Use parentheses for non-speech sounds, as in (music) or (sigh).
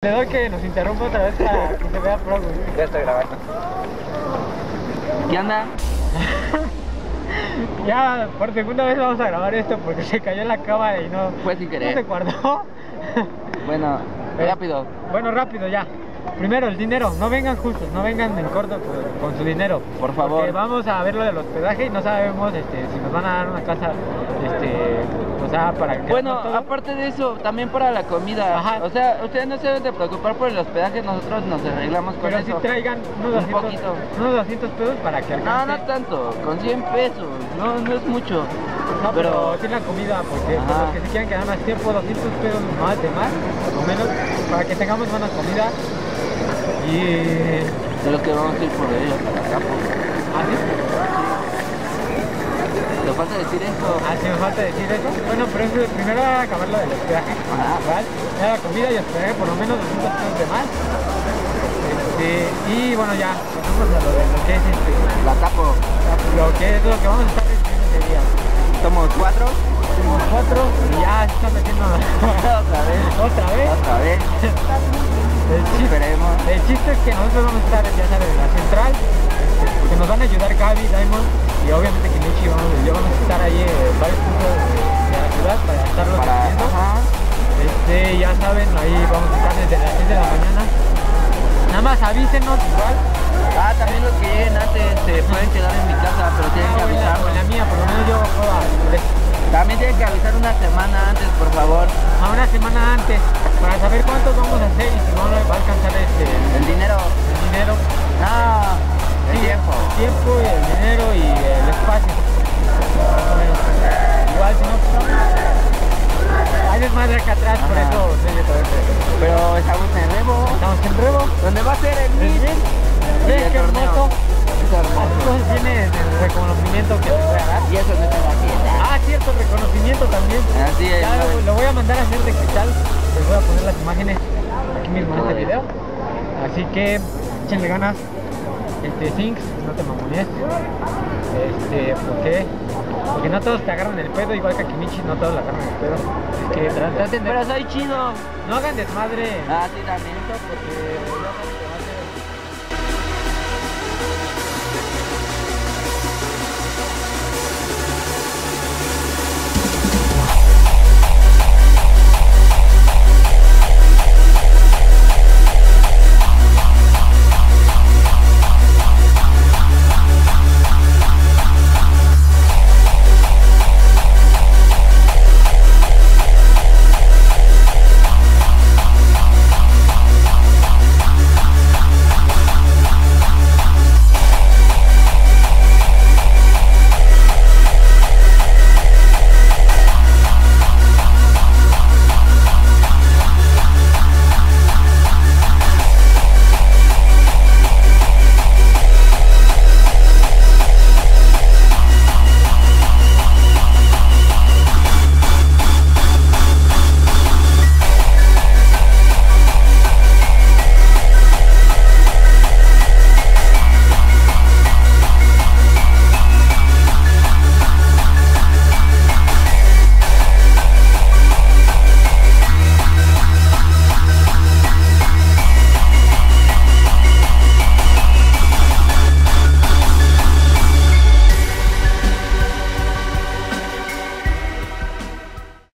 Le doy que nos interrumpa otra vez para que se vea pro, güey. Ya estoy grabando. ¿Qué onda? (laughs) Ya por segunda vez vamos a grabar esto porque se cayó la cámara y no, Fue sin no querer. se guardó. Bueno, rápido. Bueno, rápido ya. Primero, el dinero. No vengan justos, no vengan en corto con, con su dinero. Por favor. Porque vamos a ver lo del hospedaje y no sabemos este, si nos van a dar una casa, este, o sea, para que Bueno, todo. aparte de eso, también para la comida. Ajá. O sea, ustedes no se deben de preocupar por el hospedaje, nosotros nos arreglamos con Pero si eso. traigan unos Un 200, poquito. unos 200 pesos para que No, alcance. no tanto, con 100 pesos, no, no es mucho. No, pero, pero tiene la comida, porque por Ajá. los que se quieran quedar más tiempo, 200 pesos más de más, o menos, para que tengamos buena comida. Y... de los que vamos a ir por ellos para acá. ¿Así? ¿Te falta decir esto? Así me falta decir eso. Bueno, pero eso, primero era acabar lo del hospedaje. ¿verdad? Era la comida y hospedaje por lo menos 200 pesos de más. Este, y bueno, ya, pasamos a lo de lo que es este, La tapo. lo que es lo que vamos a estar recibiendo ese día. Somos cuatro. Somos cuatro y ya se está metiendo (laughs) Otra vez. otra vez. Otra vez. (laughs) El chiste, Esperemos. el chiste es que nosotros vamos a estar, ya sabes, en la central, este, que nos van a ayudar Gaby, Diamond y obviamente Kenichi, vamos, yo vamos a estar ahí en varios puntos de, la ciudad para estarlo haciendo. Este, ya saben, ahí vamos a estar desde las 6 de la mañana. Nada más avísenos igual. Ah, también los que lleguen antes se pueden quedar en mi casa, pero tienen que Ah, la, avisar. en la mía, por lo menos yo puedo También tienen que avisar una semana antes, por favor. a una semana antes para saber cuántos vamos a hacer y si no va a alcanzar este, El dinero. el dinero. No. El Sí, tiempo. El tiempo, el dinero y el espacio. Igual si no, pues, hay desmadre acá atrás, por eso todo esto. Pero estamos en Rebo. Estamos en Revo. ¿Dónde va a ser el. Y ¿Ves qué hermoso? Es hermoso. viene el reconocimiento que les voy a dar. Y eso no fiesta. Ah, cierto, reconocimiento también. Así es. Ya lo, lo voy a mandar a hacer de cristal. Les voy a poner las imágenes aquí mismo en este video. Así que échenle ganas. Este Zinx, no te mamones. Este, ¿por qué? Porque no todos te agarran el pedo, igual que a Kimichi, no todos le agarran el pedo. Es que tra- traten de. Pero soy chido. No hagan desmadre. Ah, sí, también. porque